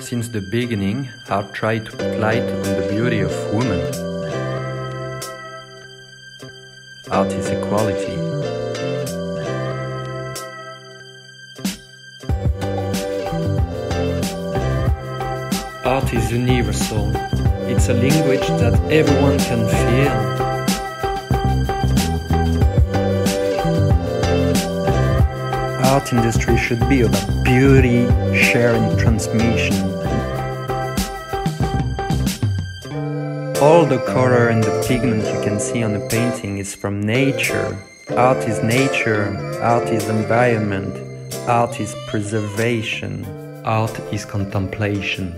Since the beginning, art tried to put light on the beauty of women. Art is equality. Art is universal. It's a language that everyone can feel. Art industry should be about beauty, sharing, transmission. All the color and the pigment you can see on the painting is from nature. Art is nature, art is environment, art is preservation, art is contemplation.